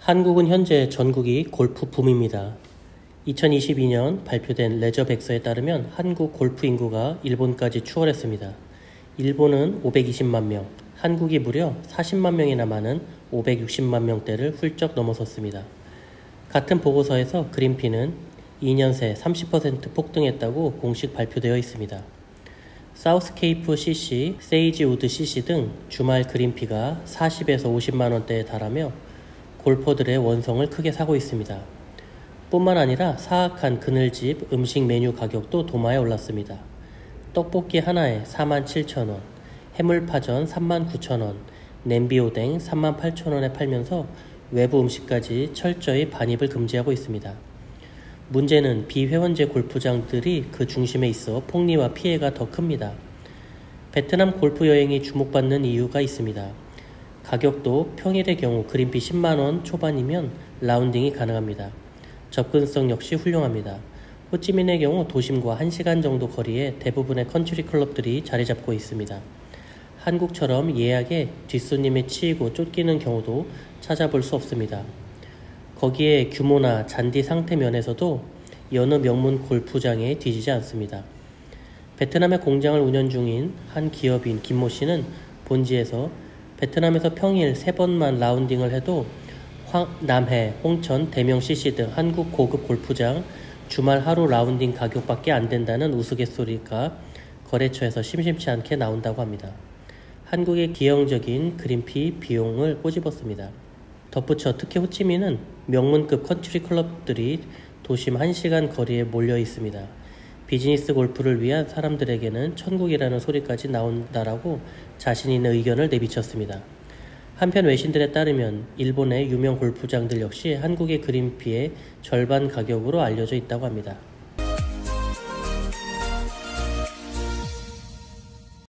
한국은 현재 전국이 골프 붐입니다. 2022년 발표된 레저 백서에 따르면 한국 골프 인구가 일본까지 추월했습니다. 일본은 520만 명, 한국이 무려 40만 명이나 많은 560만 명대를 훌쩍 넘어섰습니다. 같은 보고서에서 그린피는 2년 새 30% 폭등했다고 공식 발표되어 있습니다. 사우스케이프 CC, 세이지우드 CC 등 주말 그린피가 40에서 50만 원대에 달하며 골퍼들의 원성을 크게 사고 있습니다. 뿐만 아니라 사악한 그늘집 음식 메뉴 가격도 도마에 올랐습니다. 떡볶이 하나에 47,000원, 해물파전 39,000원, 냄비오뎅 38,000원에 팔면서 외부 음식까지 철저히 반입을 금지하고 있습니다. 문제는 비회원제 골프장들이 그 중심에 있어 폭리와 피해가 더 큽니다. 베트남 골프 여행이 주목받는 이유가 있습니다. 가격도 평일의 경우 그린피 10만원 초반이면 라운딩이 가능합니다. 접근성 역시 훌륭합니다. 호찌민의 경우 도심과 1시간 정도 거리에 대부분의 컨트리 클럽들이 자리 잡고 있습니다. 한국처럼 예약에 뒷손님에 치이고 쫓기는 경우도 찾아볼 수 없습니다. 거기에 규모나 잔디 상태 면에서도 여느 명문 골프장에 뒤지지 않습니다. 베트남의 공장을 운영 중인 한 기업인 김모 씨는 본지에서 베트남에서 평일 3번만 라운딩을 해도 황, 남해, 홍천, 대명 CC 등 한국 고급 골프장 주말 하루 라운딩 가격밖에 안 된다는 우스갯소리가 거래처에서 심심치 않게 나온다고 합니다. 한국의 기형적인 그린피 비용을 꼬집었습니다. 덧붙여 특히 호치민은 명문급 컨트리 클럽들이 도심 1시간 거리에 몰려 있습니다. 비즈니스 골프를 위한 사람들에게는 천국이라는 소리까지 나온다라고 자신 있는 의견을 내비쳤습니다. 한편 외신들에 따르면 일본의 유명 골프장들 역시 한국의 그린피의 절반 가격으로 알려져 있다고 합니다.